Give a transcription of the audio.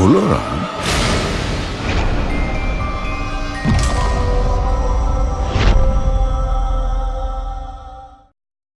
ভুলো না